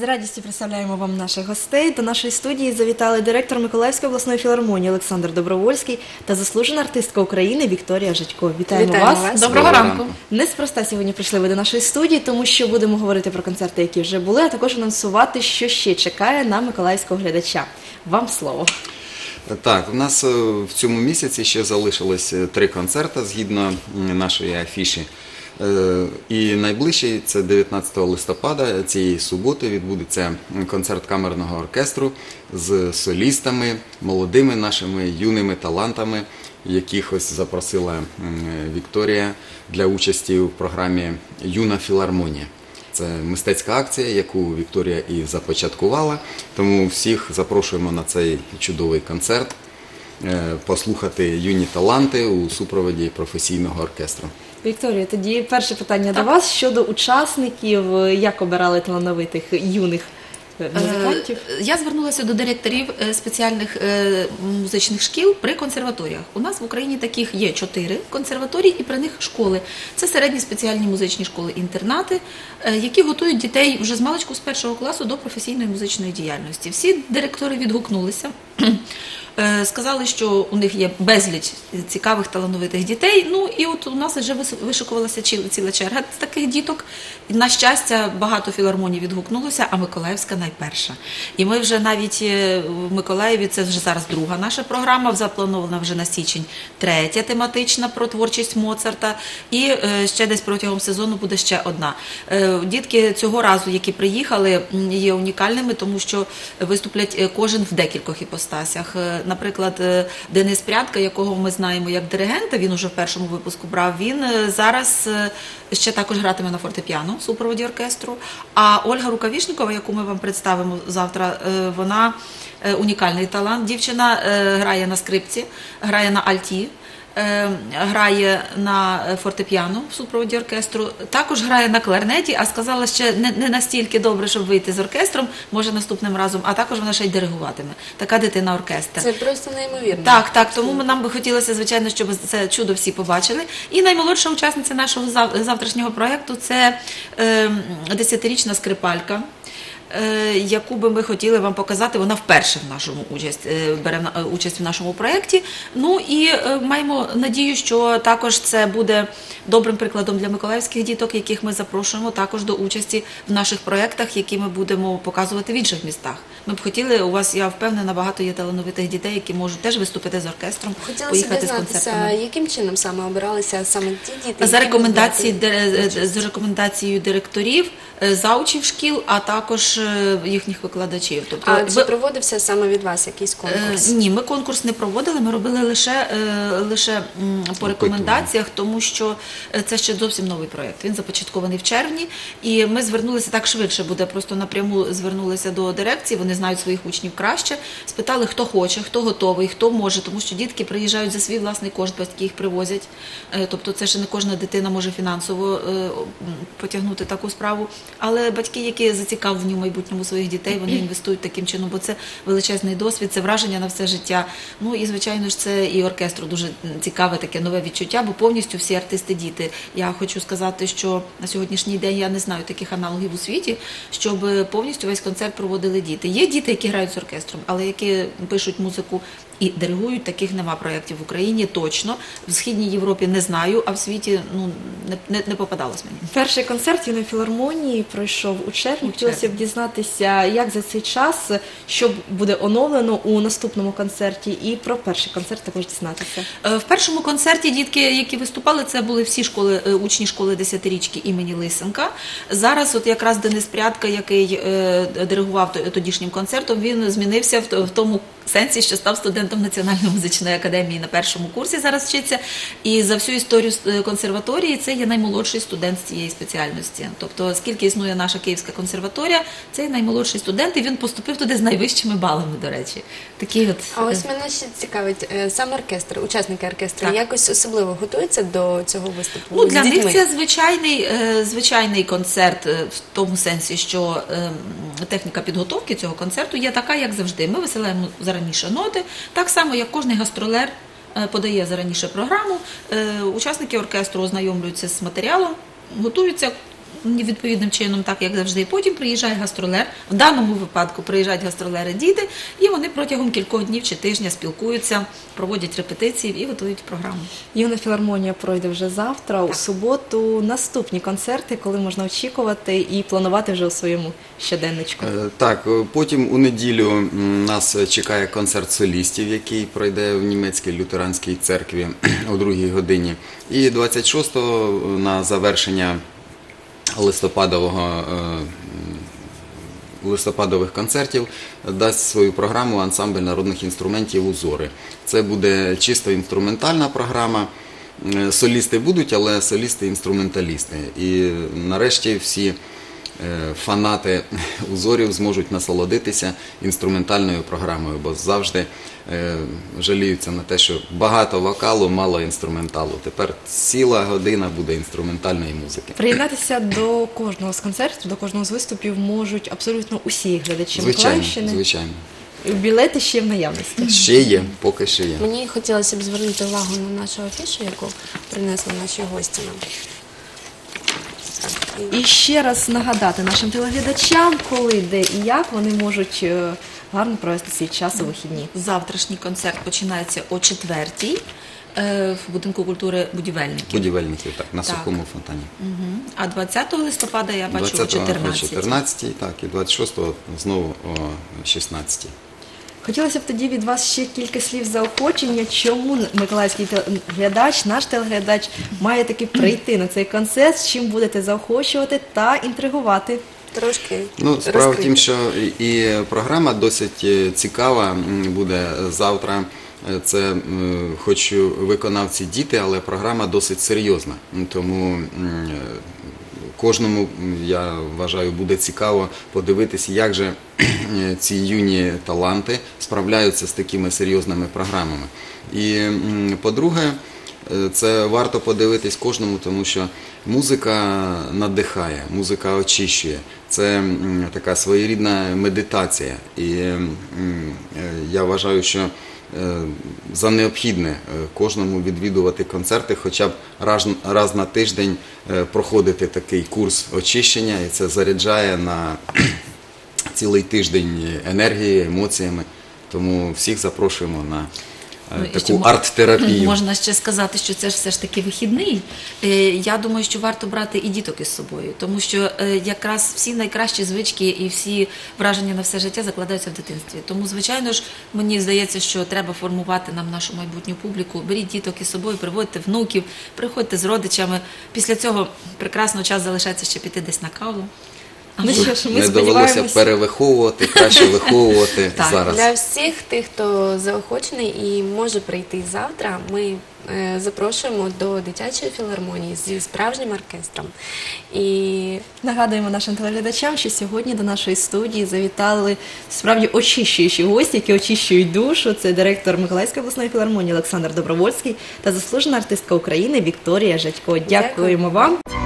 З радістю представляємо вам наших гостей. До нашої студії завітали директор Миколаївської обласної філармонії Олександр Добровольський та заслужена артистка України Вікторія Житько. Вітаємо, Вітаємо вас. вас. Доброго ранку. Неспроста сьогодні прийшли ви до нашої студії, тому що будемо говорити про концерти, які вже були, а також анонсувати, що ще чекає на миколаївського глядача. Вам слово. Так, у нас е, в цьому місяці ще залишилось е, три концерти згідно нашої афіші. Е, І найближчий це 19 листопада цієї суботи відбудеться концерт камерного оркестру з солістами, молодими нашими юними талантами, яких ось запросила Вікторія для участі у програмі Юна філармонія. Це мистецька акція, яку Вікторія і започаткувала. Тому всіх запрошуємо на цей чудовий концерт е, послухати юні таланти у супроводі професійного оркестру. Вікторія, тоді перше питання до вас щодо учасників, як обирали талановитих юних е, музикантів. Е, Я звернулася до директорів е, спеціальних е, музичних шкіл при консерваторіях. У нас в Україні таких є чотири консерваторії і при них школи. Це середні спеціальні музичні школи-інтернати, е, які готують дітей вже з маличку з першого класу до професійної музичної діяльності. Всі директори відгукнулися. Е, Сказали, що у них є безліч цікавих талановитих дітей. Ну і от у нас вже вишикувалася ціла черга з таких діток. На щастя, багато філармоній відгукнулося, а Миколаївська найперша. І ми вже навіть е, в Миколаєві це вже зараз друга наша програма. Запланована вже на січень третя тематична про творчість Моцарта. І е, ще десь протягом сезону буде ще одна. Дітки цього разу, які приїхали, є унікальними, тому що виступлять кожен в декількох іпостасях. Наприклад, е, Денис Прядка, якого ми знаємо як диригента, він уже в першому випуску брав. Він е, зараз е, ще також гратиме на фортепіано в супроводі оркестру. А Ольга Рукавішникова, яку ми вам представимо завтра, вона унікальний талант. Дівчина грає на скрипці, грає на альті. Е, Грає на фортепіано в супроводі оркестру, також грає на кларнеті, а сказала ще не, не настільки добре, щоб вийти з оркестром, може наступним разом, а також вона ще й диригуватиме. Така дитина оркестр. Це просто неймовірно. Так, так, тому нам би хотілося, звичайно, щоб це чудо всі побачили. І наймолодша учасниця нашого зав- завтрашнього проєкту це е, десятирічна скрипалька. Е, Яку би ми хотіли вам показати, вона вперше в нашому участь е, бере е, участь в нашому проєкті. Ну і маємо надію, що також це буде добрим прикладом для миколаївських діток, яких ми запрошуємо також до участі в наших проєктах, які ми будемо показувати в інших містах. Ми б хотіли, у вас я впевнена, багато є талановитих дітей, які можуть теж виступити з оркестром, Хотілося поїхати з дізнатися, концертами. яким чином саме обиралися саме ті діти, За рекомендації дире- участь? з рекомендацією директорів, е, заучів шкіл, а також е, їхніх викладачів. Тобто А ви- чи проводився саме від вас якийсь Е, конкурс? Ні, ми конкурс не проводили. Ми робили лише, е, лише м, по рекомендаціях, тому що е, це ще зовсім новий проєкт. Він започаткований в червні, і ми звернулися так швидше. Буде просто напряму звернулися до дирекції. Вони знають своїх учнів краще. Спитали, хто хоче, хто готовий, хто може, тому що дітки приїжджають за свій власний кошт, батьки їх привозять. Е, Тобто, це ще не кожна дитина може фінансово е, потягнути таку справу. Але батьки, які зацікавлені в майбутньому своїх дітей, вони інвестують таким чином, бо це величезний досвід, це враження на все життя. Ну і звичайно ж, це і оркестру дуже цікаве таке нове відчуття, бо повністю всі артисти діти. Я хочу сказати, що на сьогоднішній день я не знаю таких аналогів у світі, щоб повністю весь концерт проводили діти. Є діти, які грають з оркестром, але які пишуть музику і диригують. Таких нема проєктів в Україні точно. В східній Європі не знаю, а в світі ну не, не, не попадалось мені. Перший концерт юної філармонії пройшов у червні. Хотілося б дізнатися, як за цей час, що буде оновлено у наступному концерті, і про перший концерт також дізнатися. Е, В першому концерті дітки, які виступали, це були всі школи, е, учні школи десятирічки імені Лисенка. Зараз, от якраз Денис Прядка, який е, диригував тодішнім концертом, він змінився в тому сенсі, що став студентом Національної музичної академії на першому курсі. Зараз вчиться. І за всю історію е, консерваторії це є наймолодший студент з цієї спеціальності. Тобто, скільки існує наша Київська консерваторія, це є наймолодший студент, і він поступив туди з найвищими балами, до речі. Такий от А ось е, мене ще цікавить е, сам оркестр, учасники оркестру, Так. якось особливо готуються до цього виступу? Ну, для дітьми? них це звичайний, звичайний концерт в тому сенсі, що е, техніка підготовки цього концерту є така, як завжди. Ми висилаємо зараніше ноти, так само, як кожний гастролер е, подає зараніше програму. Е, Учасники оркестру ознайомлюються з матеріалом, готуються. Відповідним чином, так як завжди. Потім приїжджає гастролер. В даному випадку приїжджають гастролери діти, і вони протягом кількох днів чи тижня спілкуються, проводять репетиції і готують програму. Юна філармонія пройде вже завтра, у суботу. Наступні концерти, коли можна очікувати і планувати вже у своєму щоденничку. Е, Так, е, потім у неділю нас чекає концерт солістів, який пройде в німецькій лютеранській церкві о другій годині. І 26-го на завершення листопадового. е, листопадових концертів дасть свою програму ансамбль народних інструментів Узори. Це буде чисто інструментальна програма. Е, Солісти будуть, але солісти-інструменталісти. І нарешті всі фанати узорів зможуть насолодитися інструментальною програмою, бо завжди е, жаліються на те, що багато вокалу, мало інструменталу. Тепер ціла година буде інструментальної музики. Приєднатися до кожного з концертів, до кожного з виступів можуть абсолютно усі глядачі Звичайно, Миколаївщини. звичайно. Білети ще в наявності. Ще є, поки ще є. Мені хотілося б звернути увагу на нашу афішу, яку принесли наші гості нам. І- ще раз нагадати нашим телеглядачам, коли, де і як вони можуть е, гарно провести свій час у вихідні. Завтрашній концерт починається о четвертій е, в будинку культури будівельників. Будівельників, так, на Так. сухому фонтані. Мгм. А 20 листопада я бачу о 20-го о 14. 14 так, і 26-го знову о 16 Хотілося б тоді від вас ще кілька слів заохочення, чому миколаївський глядач, наш телеглядач, має таки прийти на цей концерт, з чим будете заохочувати та інтригувати. Трошки Ну, справа в тім, що і програма досить е, цікава буде завтра. Е, Це м, хоч виконавці діти, але програма досить серйозна. Тому е, кожному, я вважаю, буде цікаво подивитися, як же е, ці юні таланти справляються з такими серйозними програмами. І, по-друге, Е, Це варто подивитись кожному, тому що музика надихає, музика очищує. Це така своєрідна медитація. І е, я вважаю, що за необхідне е, кожному відвідувати концерти, хоча б раз, раз на тиждень е, проходити такий курс очищення, і це заряджає на цілий тиждень енергією, емоціями. Тому всіх запрошуємо на е, Ну, ще таку арт-терапію. Можна ще сказати, що це ж все ж таки вихідний. Е, Я думаю, що варто брати і діток із собою, тому що е, якраз всі найкращі звички і всі враження на все життя закладаються в дитинстві. Тому, звичайно ж, мені здається, що треба формувати нам нашу майбутню публіку. Беріть діток із собою, приводьте внуків, приходьте з родичами. Після цього прекрасно час залишається ще піти десь на каву. Ну що ж, ми не довелося перевиховувати, краще виховувати Так, зараз. Для всіх тих, хто заохочений і може прийти завтра, ми е, запрошуємо до дитячої філармонії зі справжнім оркестром. І Нагадуємо нашим телеглядачам, що сьогодні до нашої студії завітали справді очищуючі гості, які очищують душу. Це директор Миколаївської обласної філармонії Олександр Добровольський та заслужена артистка України Вікторія Жадько. Дякуємо Дякую. вам.